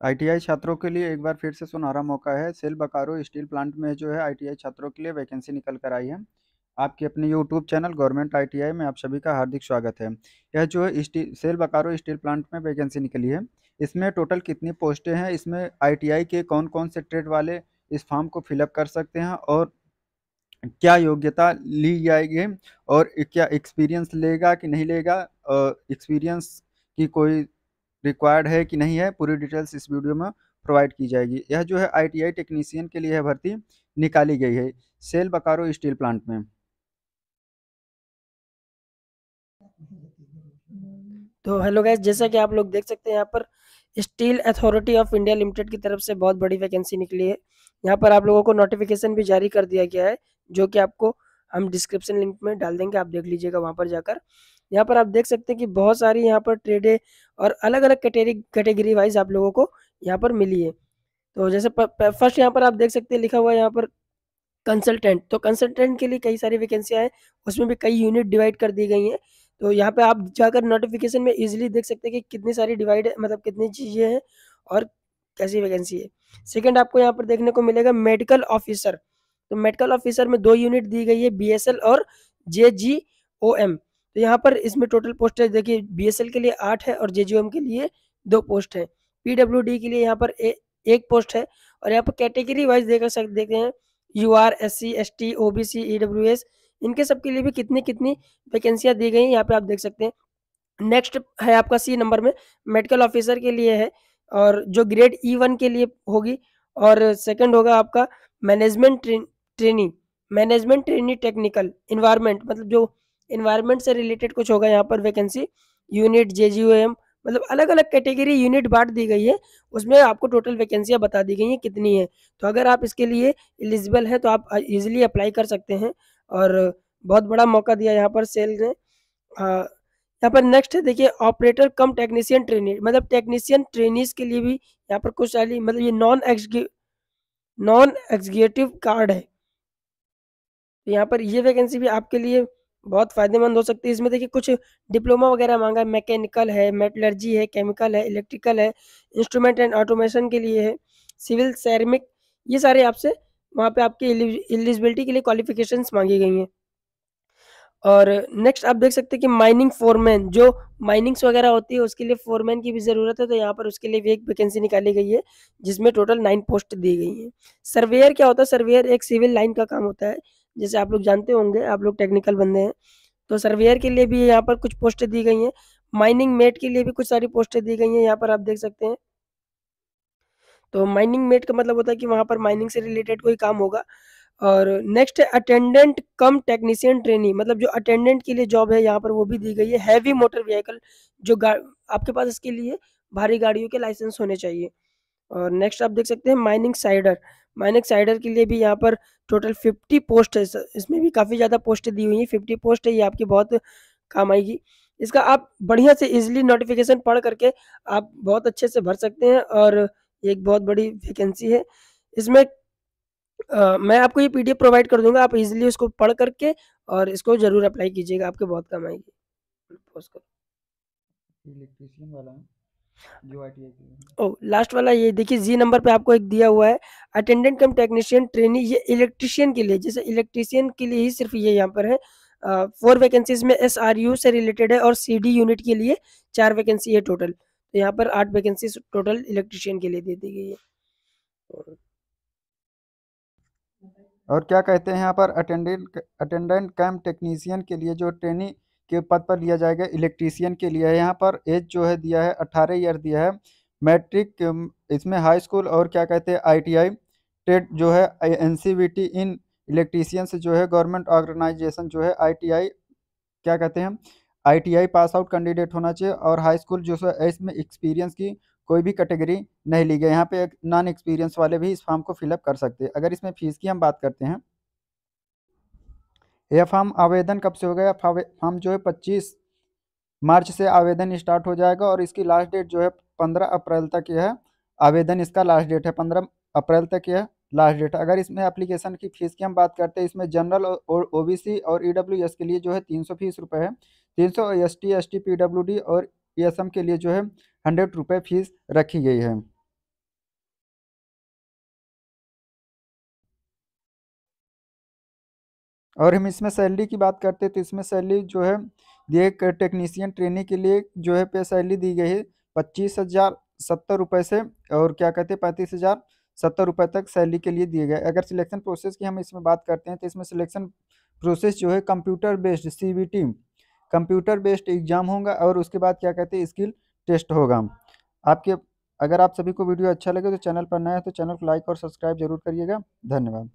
ITI छात्रों के लिए एक बार फिर से सुनहरा मौका है। सेल बकारो स्टील प्लांट में जो है आईटीआई छात्रों के लिए वैकेंसी निकल कर आई है। आपके अपने यूट्यूब चैनल गवर्नमेंट आईटीआई में आप सभी का हार्दिक स्वागत है। यह जो है steel SAIL Bokaro steel plant में वैकेंसी निकली है। इसमें टोटल कितनी पोस्टें हैं? इसमें ITI के कौन कौन से ट्रेड वाले इस फॉर्म को फिलअप कर सकते हैं? और क्या योग्यता ली जाएगी? और क्या एक्सपीरियंस लेगा कि नहीं लेगा? एक्सपीरियंस की कोई रिक्वायर्ड है कि नहीं है, पूरी डिटेल्स इस वीडियो में प्रोवाइड की जाएगी। यह जो है आईटीआई टेक्नीशियन के लिए है भर्ती, निकाली गई है सेल बकारो स्टील प्लांट में। तो हेलो गैस जैसा कि आप लोग देख सकते हैं, यहाँ पर steel authority of India limited की तरफ़ से बहुत बड़ी वैकेंसी निकली है। यहाँ पर आप लोगों को नोटिफिकेशन भी जारी कर दिया गया है, जो कि आपको हम डिस्क्रिप्शन लिंक में डाल देंगे, आप देख लीजिएगा वहाँ पर जाकर। यहाँ पर आप देख सकते हैं कि बहुत सारी यहाँ पर ट्रेडे और अलग अलग कैटेगरी कैटेगरी वाइज आप लोगों को यहाँ पर मिली है। तो जैसे फ़र्स्ट यहाँ पर आप देख सकते हैं लिखा हुआ है यहाँ पर कंसल्टेंट। तो कंसल्टेंट के लिए कई सारी वैकेंसियाँ हैं, उसमें भी कई यूनिट डिवाइड कर दी गई हैं। तो यहाँ पे आप जाकर नोटिफिकेशन में इजीली देख सकते हैं कि कितनी सारी डिवाइड मतलब कितनी चीज़ें हैं और कैसी वैकेंसी है। सेकंड आपको यहाँ पर देखने को मिलेगा मेडिकल ऑफिसर। तो मेडिकल ऑफिसर में दो यूनिट दी गई है बीएसएल और जे जी ओ एम। तो यहाँ पर इसमें टोटल पोस्ट है। देखिए बीएसएल के लिए आठ है और जे के लिए दो पोस्ट है। पीडब्ल्यू के लिए यहाँ पर ए, एक पोस्ट है और यहाँ पर कैटेगरी वाइज देख सकते देखते हैं। U R S C S T O B C E W S इनके सब के लिए भी कितनी कितनी वैकेंसियाँ दी गई यहाँ पे आप देख सकते हैं। नेक्स्ट है आपका सी नंबर में मेडिकल ऑफिसर के लिए है और जो ग्रेड ई वन के लिए होगी और सेकंड होगा आपका management training management training technical environment मतलब जो इन्वायरमेंट से रिलेटेड कुछ होगा यहाँ पर वैकेंसी यूनिट जे मतलब अलग अलग कैटेगरी यूनिट बांट दी गई है, उसमें आपको टोटल वैकेंसियाँ बता दी गई हैं कितनी है। तो अगर आप इसके लिए एलिजिबल हैं तो आप इजीली अप्लाई कर सकते हैं और बहुत बड़ा मौका दिया यहाँ पर सेल ने। यहाँ पर नेक्स्ट है, देखिए ऑपरेटर कम टेक्नीशियन ट्रेनी मतलब टेक्नीशियन ट्रेनीज के लिए भी यहाँ पर कुछ सारी मतलब ये नॉन एग्जीक्यू नॉन एग्जीक्यूटिव कार्ड है। तो यहाँ पर ये वैकेंसी भी आपके लिए बहुत फ़ायदेमंद हो सकती है। इसमें देखिए, कुछ डिप्लोमा वगैरह मांगा है। मैकेनिकल है, मेटलर्जी है, केमिकल है, इलेक्ट्रिकल है, इंस्ट्रूमेंट एंड ऑटोमेशन के लिए है, सिविल, सैरमिक, ये सारे आपसे वहाँ पे आपकी एलिजिबिलिटी के लिए क्वालिफिकेशंस मांगी गई हैं। और नेक्स्ट आप देख सकते हैं कि माइनिंग फोरमैन, जो माइनिंग्स वगैरह होती है, उसके लिए फोरमैन की भी ज़रूरत है तो यहाँ पर उसके लिए भी एक वैकेंसी निकाली गई है, जिसमें टोटल नाइन पोस्ट दी गई हैं। सर्वेयर क्या होता है? सर्वेयर एक सिविल लाइन का काम होता है जैसे आप लोग जानते होंगे, आप लोग टेक्निकल बंदे हैं। तो सर्वेयर के लिए भी यहाँ पर कुछ पोस्ट दी गई हैं। माइनिंग मेट के लिए भी कुछ सारी पोस्टें दी गई हैं, यहाँ पर आप देख सकते हैं। तो माइनिंग मेट का मतलब होता है कि वहाँ पर माइनिंग से रिलेटेड कोई काम होगा। और next attendant cum technician training मतलब जो अटेंडेंट के लिए जॉब है, यहाँ पर वो भी दी गई है। हैवी मोटर व्हीकल जो आपके पास इसके लिए भारी गाड़ियों के लाइसेंस होने चाहिए। और नेक्स्ट आप देख सकते हैं माइनिंग साइडर माइनिंग साइडर के लिए भी यहाँ पर टोटल फिफ्टी पोस्ट है। इसमें भी काफ़ी ज़्यादा पोस्ट दी हुई है। फिफ्टी पोस्ट है ये आपकी बहुत काम आएगी। इसका आप बढ़िया से इजिली नोटिफिकेशन पढ़ करके आप बहुत अच्छे से भर सकते हैं और ये एक बहुत बड़ी वैकेंसी है। इसमें आ, मैं आपको ये पीडीएफ प्रोवाइड कर दूँगा। आप इजीली उसको पढ़ करके और इसको ज़रूर अप्लाई कीजिएगा। आपके बहुत काम आएगी। इलेक्ट्रीशियन वाला ओ लास्ट वाला ये देखिए जी नंबर पे आपको एक दिया हुआ है अटेंडेंट कम टेक्नीशियन ट्रेनिंग ये इलेक्ट्रिशियन के लिए जैसे इलेक्ट्रिशियन के लिए ही सिर्फ़ ये यहाँ पर है फोर वैकेंसीज में एस आर यू से रिलेटेड है और सी डी यूनिट के लिए चार वैकेंसी है टोटल तो यहाँ पर आठ वैकेंसी टोटल इलेक्ट्रिशियन के लिए दे दी गई है। और क्या कहते हैं यहाँ पर अटेंडेंट अटेंडेंट कैम टेक्नीशियन के लिए जो ट्रेनिंग के पद पर लिया जाएगा। इलेक्ट्रीशियन के लिए है। यहाँ पर एज जो है दिया है अट्ठारह ईयर दिया है। मैट्रिक इसमें हाई स्कूल और क्या कहते हैं, आईटीआई, टेट जो है एनसीवीटी इन इलेक्ट्रीशियन से जो है, गवर्नमेंट ऑर्गेनाइजेशन जो है, आईटीआई, क्या कहते हैं, आईटीआई पास आउट कैंडिडेट होना चाहिए और हाई स्कूल जो है, इसमें एक्सपीरियंस की कोई भी कैटेगरी नहीं ली गई। यहाँ पे नॉन एक्सपीरियंस वाले भी इस फॉर्म को फिलअप कर सकते हैं। अगर इसमें फ़ीस की हम बात करते हैं यह फॉर्म आवेदन कब से हो गया फॉर्म जो है पच्चीस मार्च से आवेदन स्टार्ट हो जाएगा और इसकी लास्ट डेट जो है पंद्रह अप्रैल तक यह आवेदन इसका लास्ट डेट है, पंद्रह अप्रैल तक यह लास्ट डेट अगर इसमें एप्लीकेशन की फ़ीस की हम बात करते हैं, इसमें जनरल और ओ बी सी और ई डब्ल्यू एस के लिए जो है तीन सौ फ़ीस रुपये है। तीन सौ एस टी और ई एस एम के लिए जो है हंड्रेड रुपये फ़ीस रखी गई है। और हम इसमें सैलरी की बात करते हैं तो इसमें सैलरी जो है, ये एक टेक्नीशियन ट्रेनिंग के लिए जो है, पे सैलरी दी गई है पच्चीस हज़ार सत्तर रुपये से और क्या कहते हैं, पैंतीस हज़ार सत्तर रुपये तक सैलरी के लिए दिए गए। अगर सिलेक्शन प्रोसेस की हम इसमें बात करते हैं तो इसमें सिलेक्शन प्रोसेस जो है computer based C computer based exam होगा और उसके बाद क्या कहते हैं स्किल टेस्ट होगा। आपके, अगर आप सभी को वीडियो अच्छा लगे तो चैनल पर नया है तो चैनल को लाइक और सब्सक्राइब ज़रूर करिएगा। धन्यवाद।